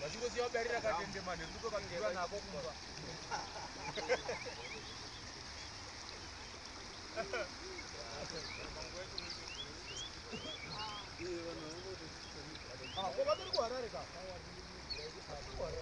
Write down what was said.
vachingoziva berirakatende manhu ritokaiva nako kumba ko batari ko harare ka ko batari ko harare